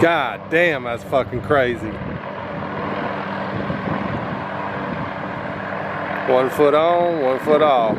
God damn, that's fucking crazy. One foot on, one foot off.